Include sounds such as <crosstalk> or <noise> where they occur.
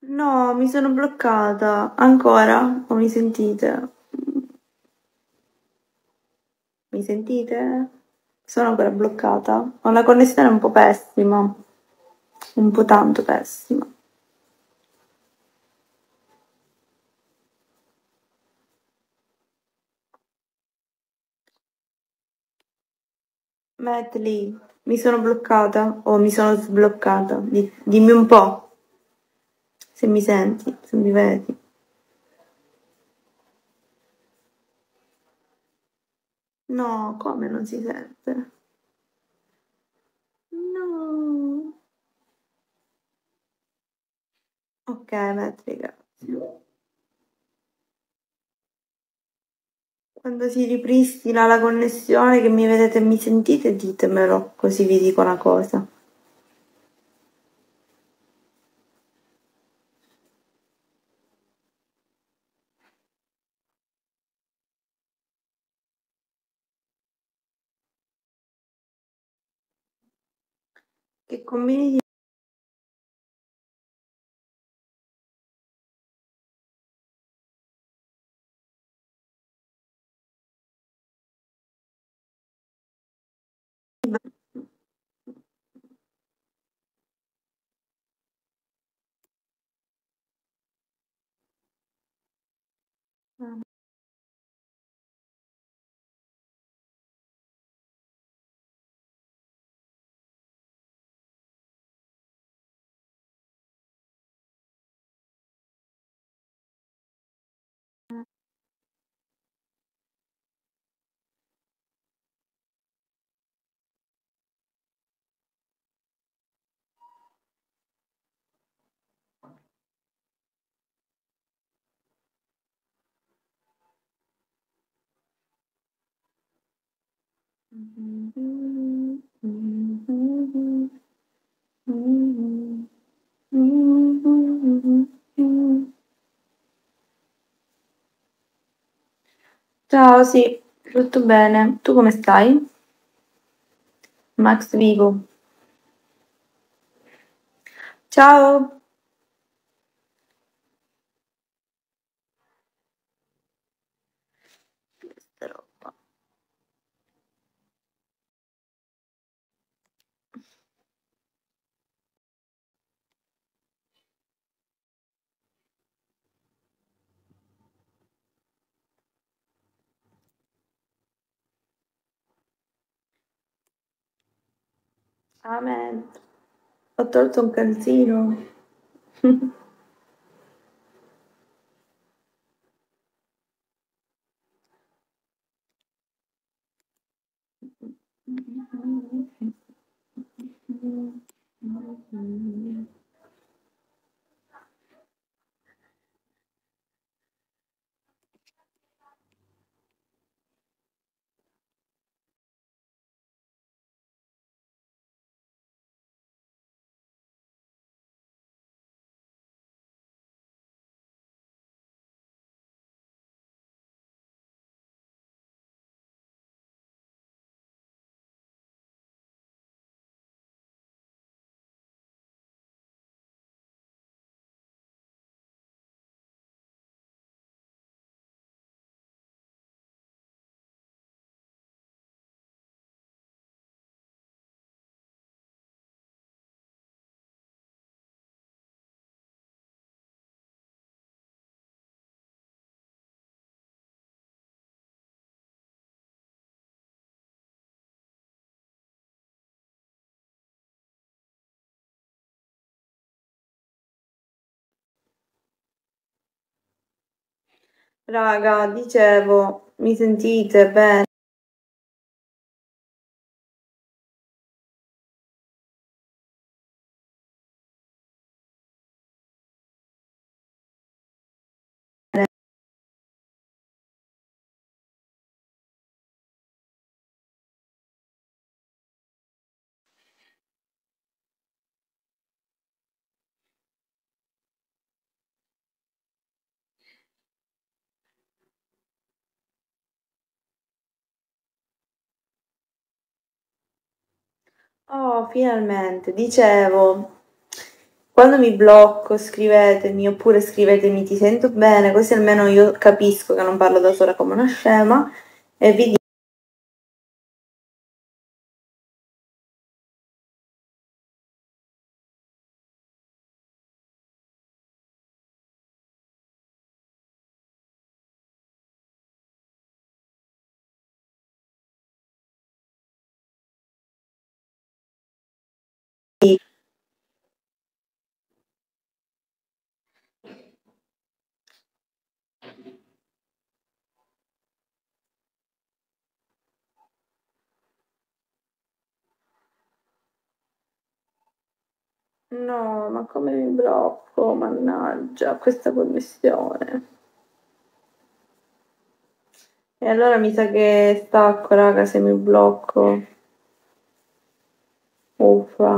No, mi sono bloccata. Ancora? O mi sentite? Mi sentite? Sono ancora bloccata. Ho una connessione un po' pessima. Un po' tanto pessima. Metli, mi sono bloccata o mi sono sbloccata? Di- dimmi un po' se mi senti, se mi vedi. No, come non si sente? No. Ok, Metli, grazie. Quando si ripristina la connessione, che mi vedete e mi sentite, ditemelo, così vi dico una cosa. Che combini Ciao, sì, tutto bene. Tu come stai? Max Vivo. Ciao! Amen. Ho tolto un calzino. <laughs> Raga, dicevo, mi sentite bene? Oh, finalmente, dicevo, Quando mi blocco scrivetemi oppure scrivetemi ti sento bene, così almeno io capisco che non parlo da sola come una scema e vi dico No, ma come mi blocco? Mannaggia, questa connessione. E allora mi sa che stacco, raga, se mi blocco. Uffa.